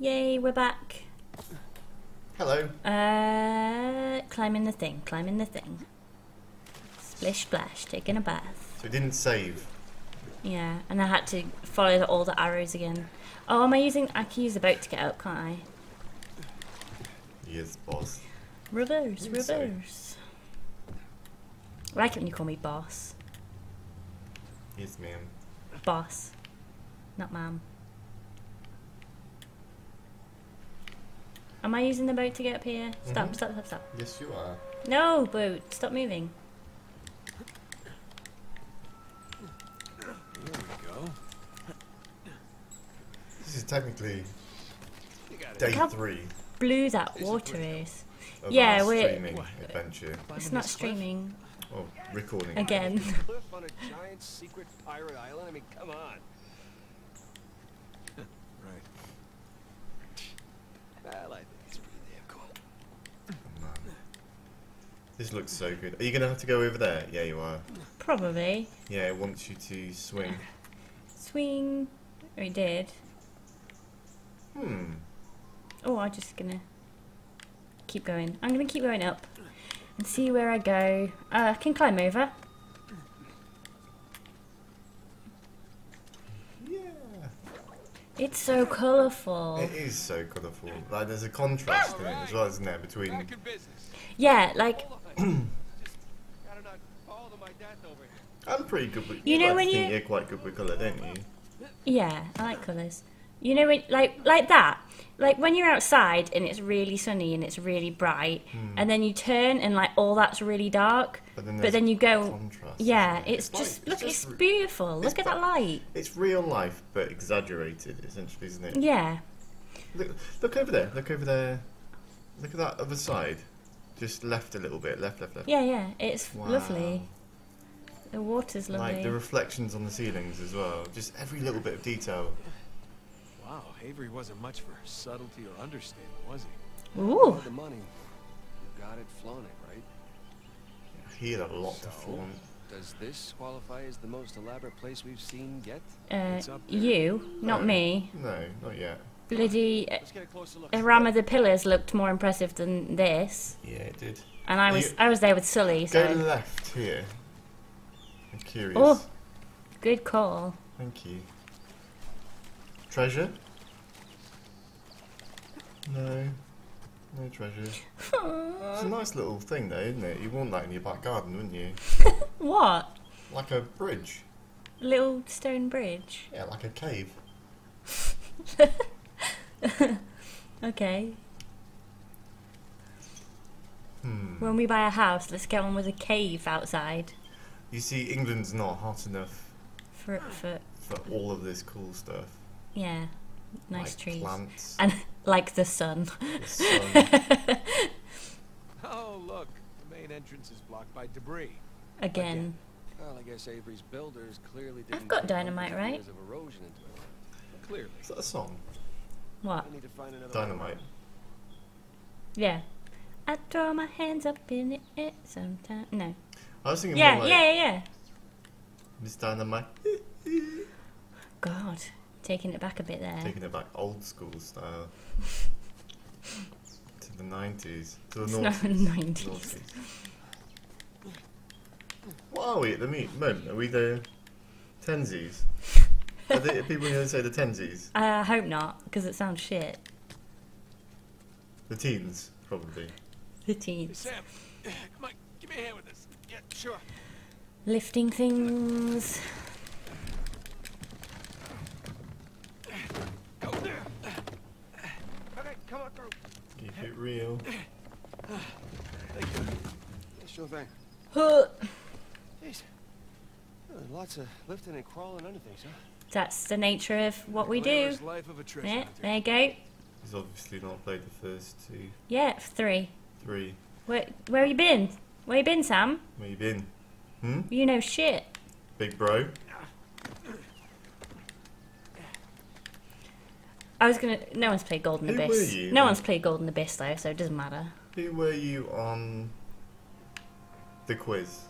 Yay, we're back. Hello. Uh, climbing the thing, climbing the thing. Splish splash, taking a bath. So it didn't save. Yeah, and I had to follow the, all the arrows again. Oh, am I using? I can use the boat to get up, can't I? Yes, boss. Reverse, reverse. I like it when you call me boss. Yes, ma'am. Boss, not ma'am. Am I using the boat to get up here? Stop, Mhm. stop, stop, stop. Yes, you are. No, boat, stop moving. There we go. This is technically You got it. day How- three Blue that water is. of Yeah, our we're- streaming What? adventure. It's not streaming Oh, recording. again. cliff on a giant secret pirate island? I mean, come on. Right. Well, I think it's pretty damn cool. Oh, man. This looks so good. Are you gonna have to go over there? Yeah, you are. Probably. Yeah, it wants you to swing. Swing. Or it did. Hmm. Oh, I'm just gonna keep going. I'm gonna keep going up and see where I go. Uh, I can climb over. It's so colourful. It is so colourful. Like, there's a contrast in it as well, isn't there, between. Back in business. Yeah, like Hold don't fall to my death over here. I'm pretty good with. You know like when to think you- you're quite good with colour, don't you? yeah, I like colours. You know when like like that. Like when you're outside and it's really sunny and it's really bright, hmm. and then you turn and like all that's really dark. But then, But then you go, contrast, yeah, it's like- just look, it's re- beautiful. it's Look at that light. It's real life, but exaggerated, essentially, isn't it? Yeah, Look, look over there. Look over there. Look at that other side. Just left a little bit. Left, left, left. yeah, yeah. It's Wow. lovely. The water's lovely. Like the reflections on the ceilings as well. Just every little bit of detail. Wow, Avery wasn't much for subtlety or understatement, was he? Ooh, For the money. You got it, flown it, right? He had a lot to So? flaunt. Does this qualify as the most elaborate place we've seen yet? uh, It's up there. you, not No. me. No, not yet. Bloody uh, Let's a closer look. Rama the Pillars looked more impressive than this, Yeah, it did. and I was you- I was there with Sully. So Go left here. I'm curious. Oh. good call. Thank you. Treasure? No. No treasure. It's a nice little thing though, isn't it? You want that in your back garden, wouldn't you? What? Like a bridge. Little stone bridge. Yeah, like a cave. Okay. Hmm. When we buy a house, let's get one with a cave outside You see, England's not hot enough for for for all of this cool stuff. Yeah, nice like trees Plants, and like the sun. the sun. Oh, look. The main entrance is blocked by debris. Again. Well, I guess Avery's builders clearly didn't. got dynamite, right? years Of erosion into it. Clearly. Is that a song? What? I need to find another. Dynamite. Yeah. I throw my hands up in the air sometimes. No. I was thinking Yeah, more like yeah, yeah, yeah. Miss Dynamite. God, taking it back a bit there. Taking it back old school style. to the 90s. To the It's not noughties. 90s. What are we at the meet moment? Are we the tensies? Are, the, are people going to say the tensies? I hope not, because it sounds shit. The teens, probably. The Hey, teens. Sam, come on. Give me a hand with this. Yeah, sure. Lifting things. Go. Okay, come on through. Keep it real. Thank you. Yeah, sure thing. Huh. Jeez. Uh, lots of lifting and crawling under things, huh? That's the nature of what we do. Life of a Yeah, there you go. He's obviously not played the first two, Yeah, three. three. Where where you been? Where you been, Sam? Where you been? Hmm? You know shit. Big bro? I was gonna. No one's played Golden Who were Abyss. you? No one's played Golden Abyss though, so it doesn't matter. Who were you on the quiz?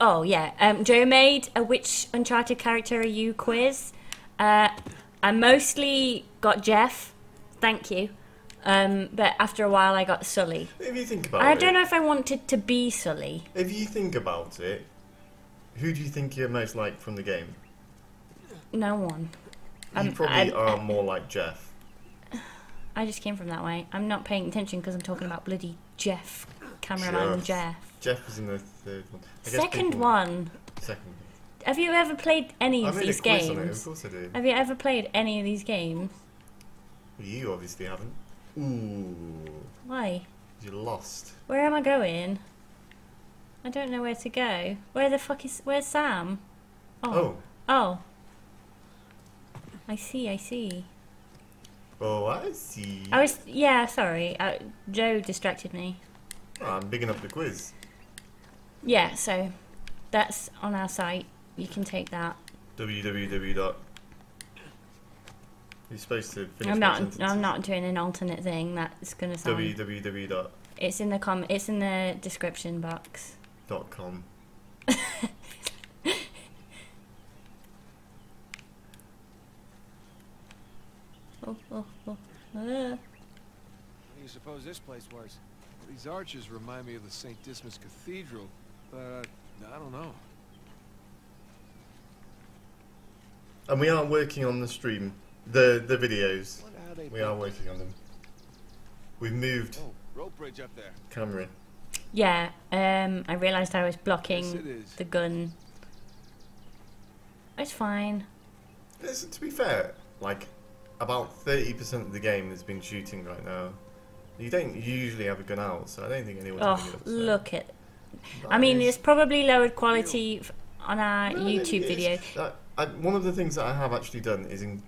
Oh yeah, um, Joe made a which Uncharted character are you quiz. Uh, I mostly got Jeff, thank you. Um, but after a while, I got Sully. If you think about I it, don't know if I wanted to be Sully. If you think about it, who do you think you're most like from the game? No one. You Um, probably I- are more like Jeff. I just came from that way. I'm not paying attention because I'm talking about bloody Jeff, cameraman Jeff. Jeff. Jeff was in the third one. I Second people- one. Second. Have you ever played any I of these it. Of games? course I do. Have you ever played any of these games? You obviously haven't. Ooh, Why? you lost. Where am I going? I don't know where to go. Where the fuck is? Where's Sam? Oh, Oh. I see. I see. oh, I see. I was. Yeah. Sorry. Uh, Joe distracted me. I'm bigging up the quiz. Yeah. So that's on our site. You can take that. www. You're supposed to finish I'm not. I'm not doing an alternate thing. That's gonna sound. www. It's in the com. It's in the description box. dot com. Oh, oh, oh. Uh. What do you suppose this place was? These arches remind me of the St. Dismas Cathedral, but I don't know. And we are working on the stream, the the videos. Wonder how they We are working on them. We've moved Oh, rope bridge up there. camera. Yeah. Um. I realised I was blocking Yes, the gun. It's fine. Listen, to be fair, like about thirty percent of the game has been shooting right now. You don't usually have a gun out, so I don't think anyone's gonna Oh, upset. look at. That I mean, is- it's probably lowered quality on our No, YouTube it is. video. That- I, one of the things that I have actually done is in.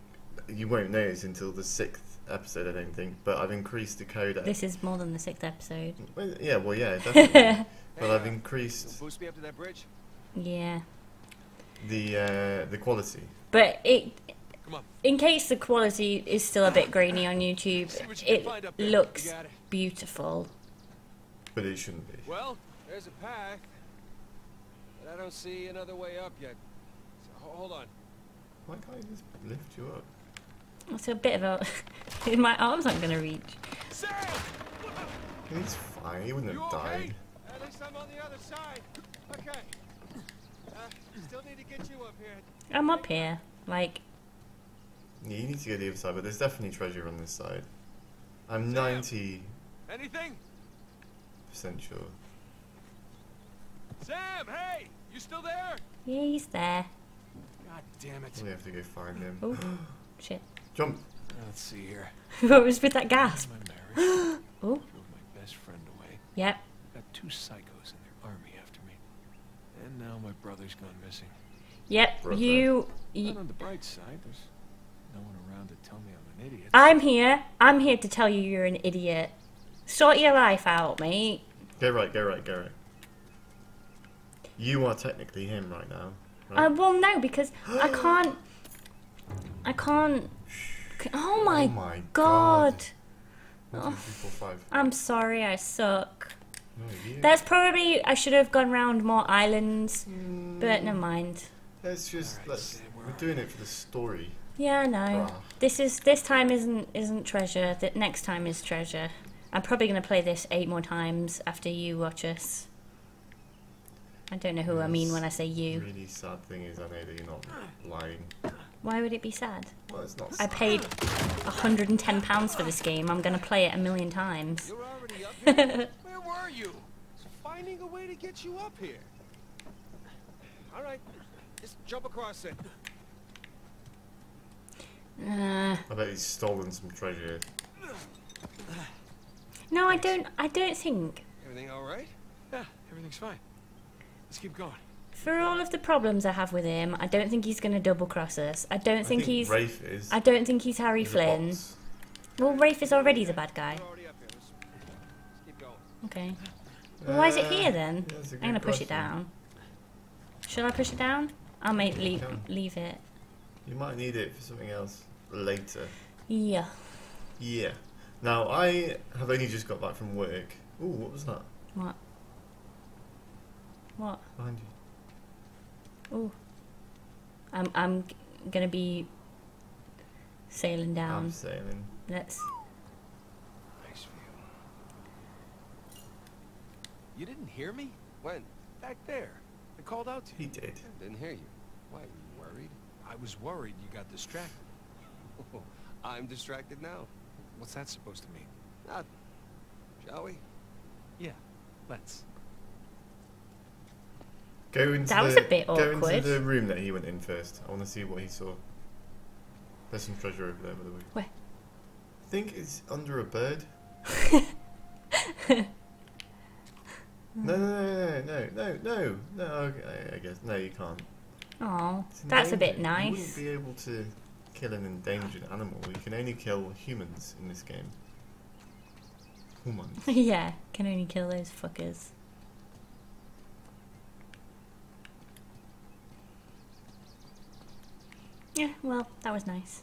You won't notice until the sixth episode, I don't think, but I've increased the codec. This is more than the sixth episode. Well, yeah, well, yeah, definitely. but I've increased Boost me up to that bridge. Yeah. the uh, the quality. But it, Come on. In case the quality is still a bit grainy on YouTube, you it find up there. looks it. beautiful. But it shouldn't be. Well, there's a path. But I don't see another way up yet. So, hold on. Why can't I just lift you up? It's a bit of a. My arms aren't going to reach. Sam! He's fine. He wouldn't You have okay? died. At least I'm on the other side. Okay. Uh, still need to get you up here. I'm up here. Like, Yeah, you need to go to the other side, but there's definitely treasure on this side. I'm Sam. ninety Anything? percent sure. Sam, hey! You still there? yeah, he's there. God damn it. We have to go find him. Oh, shit. Jump. Uh, let's see here. what was with that gasp? Oh, drove my best friend away. yep. Got two psychos in their army after me. And now my brother's gone missing. Yep, Brother. you. But you on the bright side, there's no one around to tell me I'm an idiot. I'm here. I'm here to tell you you're an idiot. Sort your life out, mate. Go right, go right, go right. You are technically him right now. Right? Uh, well, no, because I can't. I can't. Oh my, oh my god. god. One, two, three, four, five. I'm sorry, I suck. No. That's probably. I should have gone round more islands, but never mind. Let's just Alright, let's. We're are doing it for the story. Yeah, no. know. Bruh. This is this time isn't isn't treasure. That next time is treasure. I'm probably gonna play this eight more times after you watch us. I don't know who I mean when I say you. The Really sad thing is, I know that you're not lying. Why would it be sad? Well, it's not. I sad. paid 110 pounds for this game. I'm gonna play it a million times. You're already up here? Where were you? Finding a way to get you up here. All right. Just jump across it. Uh, I bet he's stolen some treasure. no, I don't. I don't think. Everything all right? Yeah, everything's fine. Let's keep going. For all of the problems I have with him, I don't think he's gonna double cross us. I don't I think, he's. Rafe is. I don't think he's Harry He's Flynn. Well, Rafe is already the bad guy. We're already up here. Let's, let's keep going. Okay. Well, why is it Uh, here then? yeah, that's a I'm gonna good push it down. Should I push it down? I'll make leave, leave it. You might need it for something else later. Yeah. Yeah. Now, I have only just got back from work. Ooh, what was that? What? What? Behind you. Ooh. I'm, I'm gonna be sailing down. I'm sailing. Let's. For you. You didn't hear me? When? Back there. I called out to you. He did. I didn't hear you. Why? I was worried you got distracted. Oh, I'm distracted now. What's that supposed to mean? Nothing. Shall we? Yeah, let's. Go into That the, was a bit awkward. Go into the room that he went in first. I want to see what he saw. There's some treasure over there, by the way. Where? I think it's under a bird. no, no, no, no, no, no, no. Okay, I guess no, you can't. Oh, that's a bit endangered. You nice. wouldn't be able to kill an endangered animal. You can only kill humans in this game. Humans. yeah, can only kill those fuckers. Yeah, well, that was nice.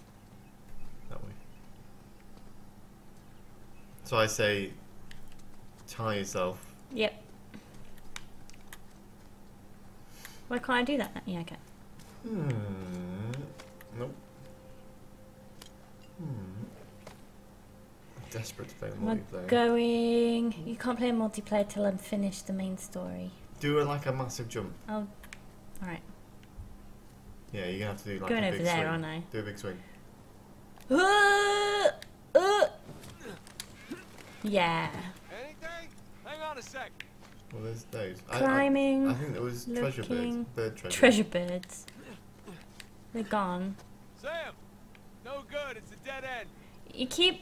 that way. So I say, tie yourself. Yep. Why can't I do that? Yeah, okay. Hmm. Nope. Hmm. Desperate to play the We're multiplayer. going. You can't play a multiplayer till I'm finished the main story. Do it like a massive jump. Oh, alright. Yeah, you're gonna have to do like Going a over big there, swing. aren't I? Do a big swing. Uh, uh. Yeah. Anything? Hang on a sec. Well, there's those. I- I- Climbing, I, think there was treasure birds. looking, Bird treasure. Treasure birds. They're gone. Sam! No good. It's a dead end. You keep.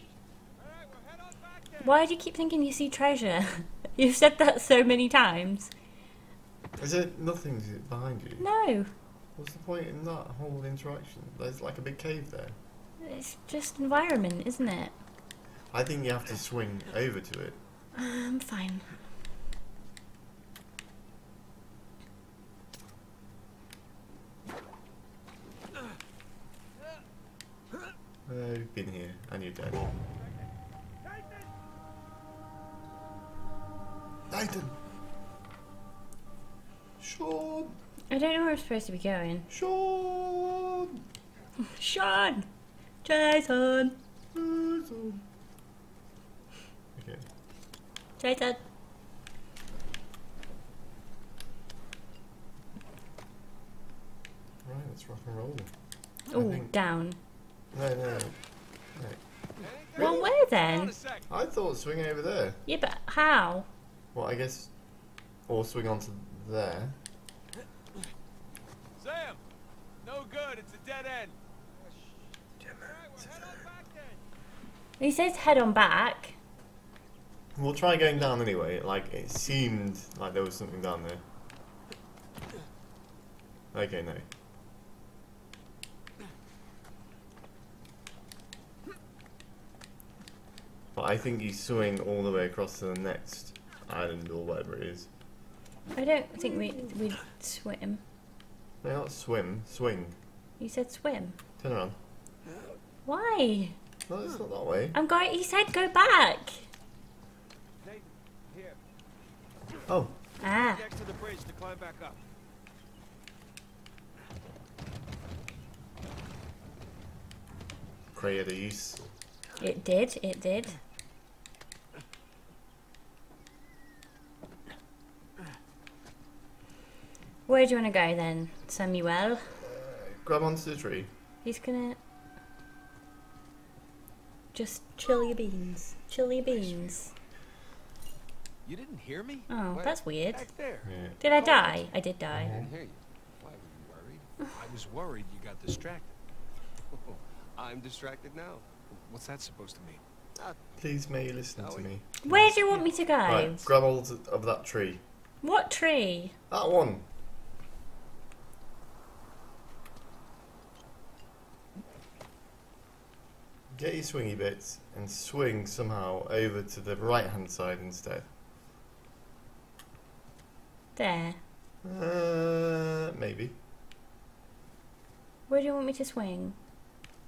All right, we'll head on back then. Why do you keep thinking you see treasure? You've said that so many times. Is there nothing behind you? No, What's the point in that whole interaction? There's like a big cave there. it's just environment, isn't it? I think you have to swing over to it. I'm fine. Uh, you've been here and you're dead. Nathan! Sean! I don't know where I'm supposed to be going. Sean! Sean! Jason! Nathan! Okay. Jason! Right, let's rock and roll. Oh, think- down. No, no, no. no. Anything? Well, where Hang on then? I thought swing over there. Yeah, but how? Well, I guess. Or swing onto there. Sam! No good. It's a dead end. All right, we'll head on back then. He says head on back. We'll try going down anyway. Like, it seemed like there was something down there. Okay, no. But I think you swing all the way across to the next island or whatever it is. I don't think we we swim. No, not swim, swing. You said swim. Turn around. Why? No, it's not that way. I'm going. He said go back. Oh, Ah. Next to the bridge to climb back up. Creative. It did. It did. Where do you want to go then, Samuel? Uh, grab onto the tree. He's gonna just chill your beans. Chill your beans. You didn't hear me? Oh, Where? that's weird. Back there. Yeah. Did I oh. die? I did die. Mm-hmm. I Didn't hear you. Why were you worried? I was worried you got distracted. I'm distracted now. What's that supposed to mean? Uh, please, may you listen to me. Where do you want me to go? Right, grab hold of that tree. What tree? That one. Get your swingy bits and swing somehow over to the right hand side instead. There. Uh, maybe. Where do you want me to swing?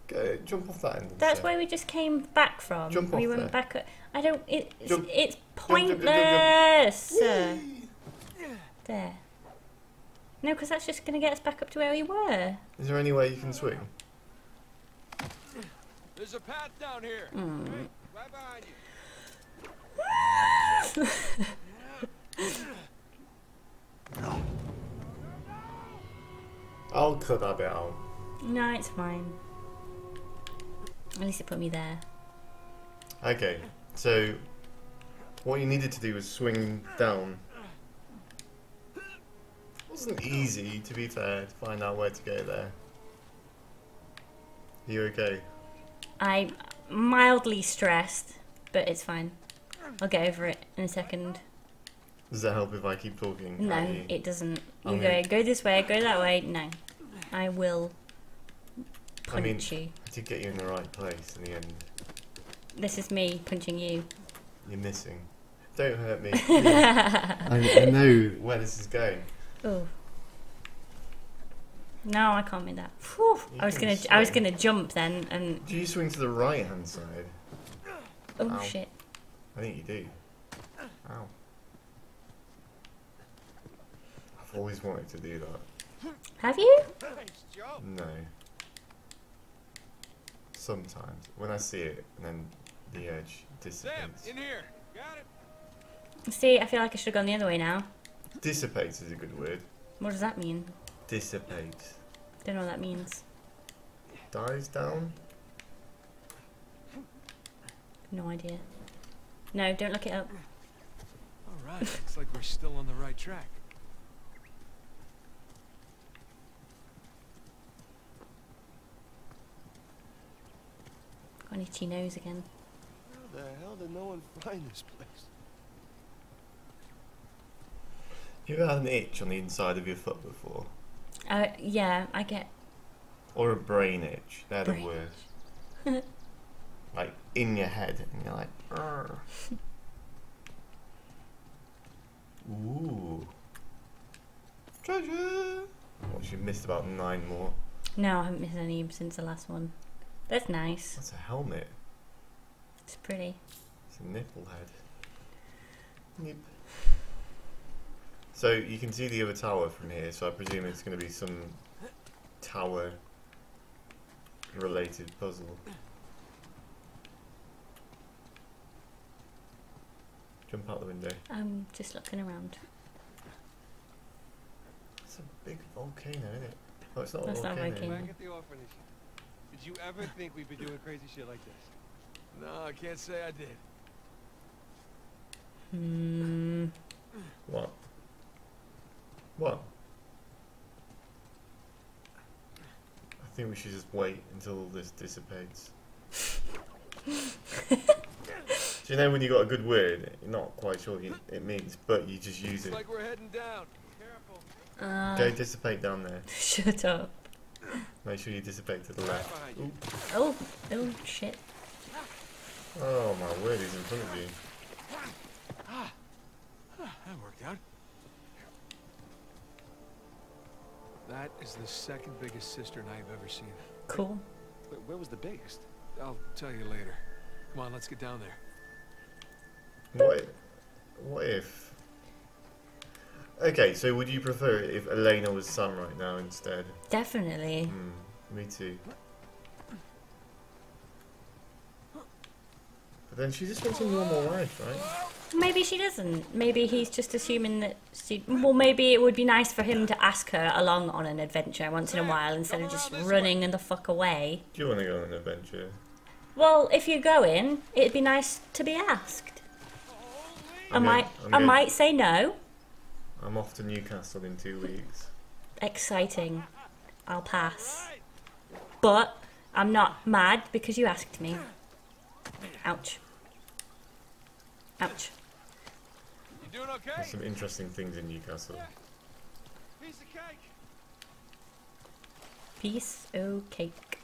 Go, jump off that end. That's where we just came back from. Jump we off went there. back. At, I don't. It, it's, Jump. it's jump, pointless. There. No, because that's just going to get us back up to where we were. Is there any way you can swing? There's a path down here. Mm. Right, behind you. I'll cut that bit out. No, it's fine. At least it put me there. Okay, so what you needed to do was swing down. It wasn't easy, to be fair, to find out where to go there. Are you okay? I'm mildly stressed, but it's fine. I'll get over it in a second. Does that help if I keep talking? No, you? it doesn't. You I go mean- go this way, go that way. No, I will I mean- punch you. I did get you in the right place in the end. This is me punching you. You're missing. Don't hurt me. I, I know where this is going. Oh. No, I can't make that. Phew. You I was gonna, I was gonna jump then, and Do you swing to the right hand side? oh Ow. shit! I think you do. Ow. I've always wanted to do that. Have you? No. Sometimes. When I see it, and then the urge Sam, dissipates. in here. Got it. See, I feel like I should have gone the other way now. Dissipates is a good word. What does that mean? Dissipates. Don't know what that means. Dies down? No idea. No, don't look it up. All right, looks like we're still on the right track. Got an itchy nose again. How the hell did no one find this place? You ever had an itch on the inside of your foot before? Uh, yeah, I get. Or a brain itch? They're Brain the worst. like in your head, and you're like. Ooh. Treasure! What, you missed about nine more. No, I haven't missed any since the last one. That's nice. That's a helmet. It's pretty. It's a nipple head. Nip. So you can see the other tower from here, so I presume it's going to be some tower related puzzle. Jump out the window. I'm just looking around. It's a big volcano, isn't it? Oh, it's not That's a not a volcano. volcano. Back at the orphanage. Did you ever think we'd be doing crazy shit like this? No, I can't say I did. Hmm. What? What? I think we should just wait until all this dissipates. Do you know when you got a good word, you're not quite sure what it means, but you just use it. like we're heading down. Careful. Uh, Go dissipate down there. shut up. Make sure you dissipate to the Right left. behind. Oh, oh shit. Oh my word, he's in front of you. That worked out. That is the second biggest cistern I've ever seen. Cool. Wait, where was the biggest? I'll tell you later. Come on, let's get down there. What if, what if... Okay, so would you prefer it if Elena was Sam right now instead? Definitely. Hmm, me too. But then she just wants a normal life, right? Maybe she doesn't. Maybe he's just assuming that she. Well, maybe it would be nice for him to ask her along on an adventure once in a while instead of just running in the fuck away. Do you want to go on an adventure? Well, if you're going, it'd be nice to be asked. I I'm might. I'm I going- might say no. I'm off to Newcastle in two weeks. Exciting. I'll pass. But I'm not mad because you asked me. Ouch. Ouch. You doing okay? There's some interesting things in Newcastle. Piece of cake. Piece o' cake.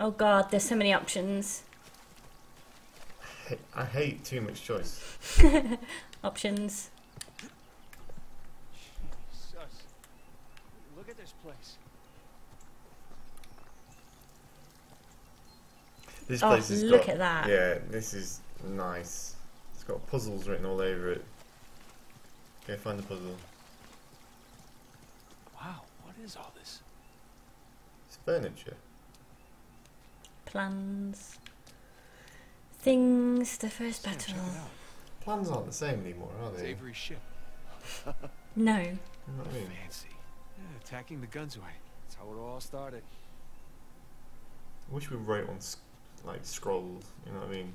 Oh god, there's so many options. I hate too much choice. Options. Jesus. Look at this place. This Oh, place has look got, at that. Yeah, this is nice. It's got puzzles written all over it. Go find the puzzle. Wow, what is all this? It's furniture. Plans. Things. The first Sam, battle. Plans aren't the same anymore, are It's they? Avery's ship. No. Not know what I mean? Fancy. Yeah, attacking the Gunsway. That's how it all started. I wish we wrote on like scrolls. You know what I mean?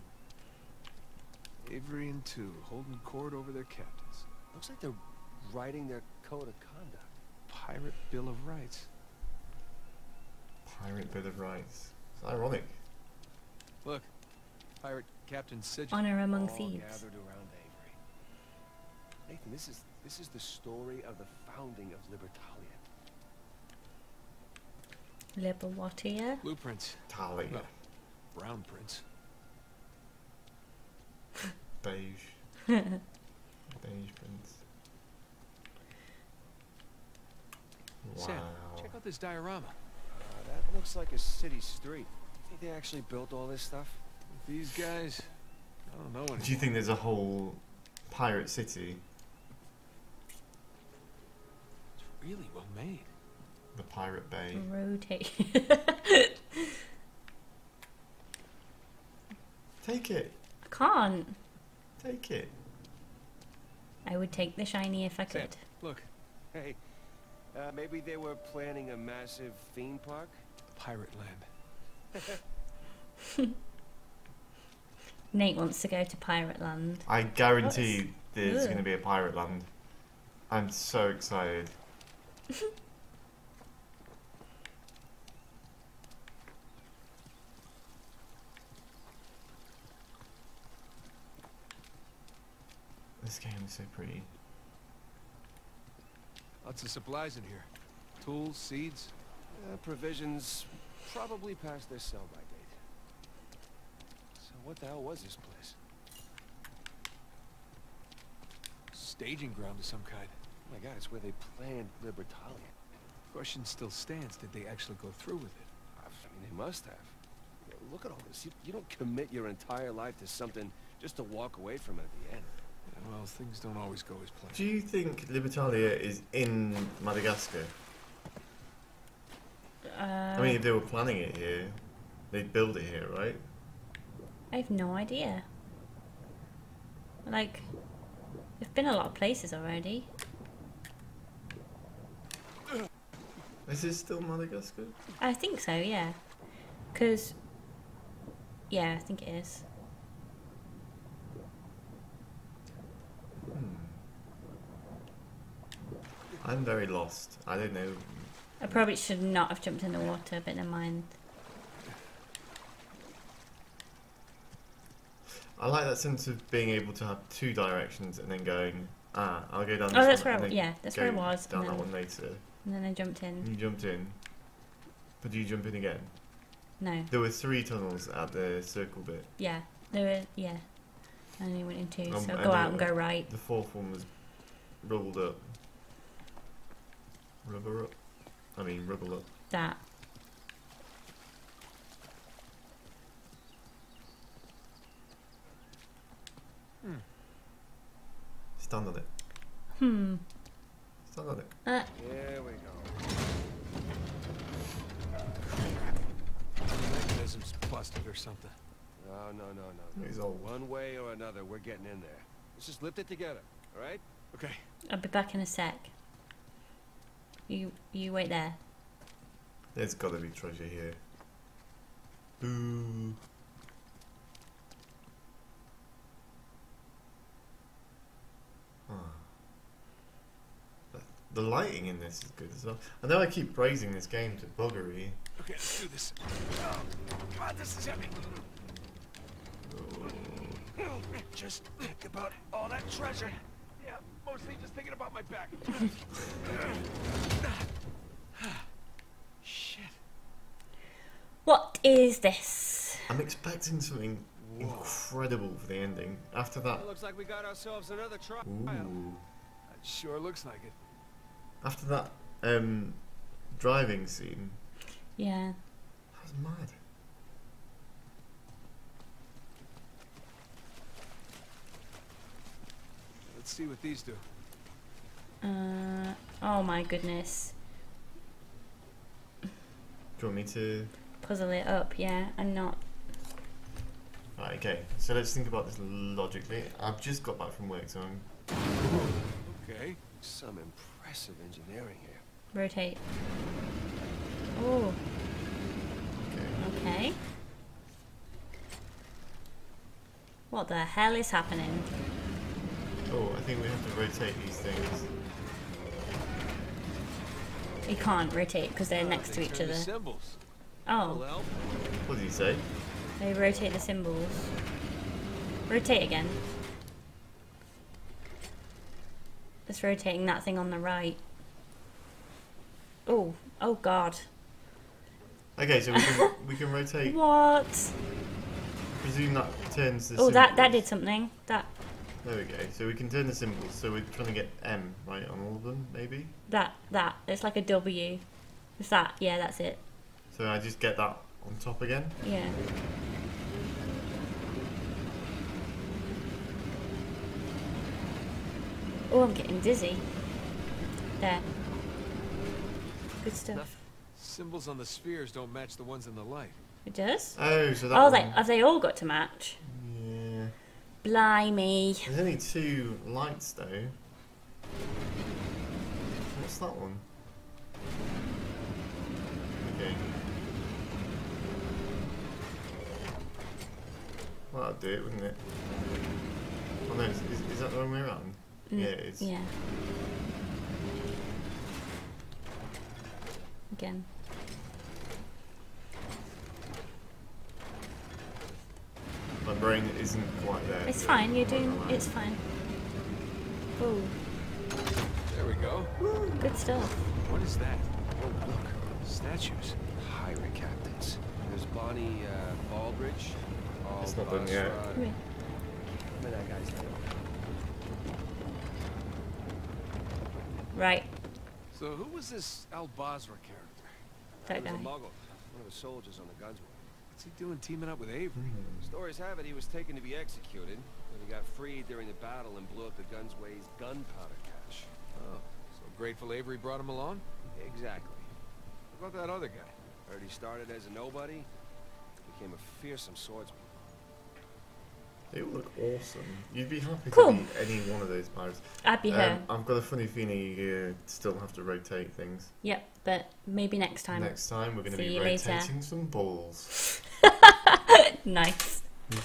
Avery and Tew holding court over their captains. Looks like they're writing their code of conduct. Pirate Bill of Rights. Pirate Bill of Rights. It's ironic. Look, Pirate Captain Sigil. Honor among all thieves. gathered around Avery. Nathan, this is this is the story of the founding of Libertalia. Liberwatia. Blueprints. Talia. Well, Brown prints. Beige. Beige prince. Wow. Sam, check out this diorama. Uh, that looks like a city street. Think they actually built all this stuff? These guys, I don't know anymore. Do you think there's a whole pirate city? It's really well made. The Pirate Bay. Rotate. Take it. I can't. Take it. I would take the shiny if I Sam, could. look, Hey, uh, maybe they were planning a massive theme park? pirate land. Nate wants to go to Pirate Land. I guarantee That's- there's going to be a pirate land. I'm so excited. this game is so pretty. Lots of supplies in here. Tools, seeds. Uh, provisions probably past their sell-by date. So what the hell was this place? Staging ground of some kind. Oh my god, it's where they planned Libertalia. Question still stands, did they actually go through with it? I mean, they must have. Look at all this. You, you don't commit your entire life to something just to walk away from it at the end. Yeah, well, things don't always go as planned. Do you think Libertalia is in Madagascar? Uh, I mean, if they were planning it here, they'd build it here, right? I have no idea. Like, there've been a lot of places already. Is this still Madagascar? I think so, yeah. Because, yeah, I think it is. I'm very lost. I don't know. I probably should not have jumped in the water, but never mind. I like that sense of being able to have two directions and then going, ah, I'll go down this Oh, that's where I, yeah, that's where I was. Down that then, one later. and then I jumped in. You jumped in. But do you jump in again? No, There were three tunnels at the circle bit. yeah, there were, yeah. I only went in two, Um, so and go out and go right. The fourth one was rolled up. Rubber up. I mean, rubble up. That. Stand on it. Hmm. Stand on it. Uh, Here we go. Mechanism's busted or something. No, no, no, no. He's old. One way or another, we're getting in there. Let's just lift it together, all right? Okay, I'll be back in a sec. You, you wait there. There's got to be treasure here. Boo. Ah. The- The lighting in this is good as well. I know I keep praising this game to buggery. okay, let's do this. Oh, God, this is heavy. Just think about all that treasure. Yeah, mostly just thinking about my back. Shit. What is this? I'm expecting something incredible for the ending. After that, Well, looks like we got ourselves another trial. ooh, That sure looks like it. after that um, driving scene, Yeah. that was mad. Let's see what these do. Uh, oh my goodness. Do you want me to? Puzzle it up, yeah, and not. Right, okay. So let's think about this logically. I've just got back from work, so I'm Okay. Some impressive engineering here. Rotate. Oh, Okay. okay. What the hell is happening? Oh, I think we have to rotate these things. You can't rotate because they're Oh, next they to each other. Symbols. Oh, Well, What did he say? they rotate the symbols. Rotate again. It's rotating that thing on the right. Oh, oh god. Okay, so we can we can rotate. What? I Presume that turns the. Oh, that that did something. That There we go. So we can turn the symbols. So we're trying to get M right on all of them, maybe. that that. It's like a W. It's that. Yeah, that's it. So I just get that on top again. Yeah. Oh, I'm getting dizzy. There. Good stuff. Symbols on the spheres don't match the ones in the light. It does? Oh, so that Oh, one. they, have they all got to match? Blimey. There's only two lights though. What's that one? Okay. Well, that'd do it, wouldn't it? Oh no, is, is, is that the wrong way around? Mm, Yeah, it is. Yeah. Again. My brain isn't quite there. It's fine, you're doing it's fine. Oh, There we go. good stuff. What is that? Oh, look. Statues. Pirate captains. There's Bonnie uh, Baldridge. Paul It's not done yet. Basra. Come here. Remember that guy's name? Right, So who was this Al Basra character? that He was guy. a Mughal. One of the soldiers on the Gunsway. What's he doing teaming up with Avery? Hmm. Stories have it he was taken to be executed, but he got freed during the battle and blew up the Gunsway's gunpowder cache. Oh, so grateful Avery brought him along? Exactly. What about that other guy? Heard he started as a nobody, became a fearsome swordsman. They would look awesome. You'd be happy Cool. to be any one of those pirates. I'd be. Um, I've got a funny feeling you uh, still have to rotate things. Yep, but maybe next time. Next time we're going to be you later. rotating some balls. Nice.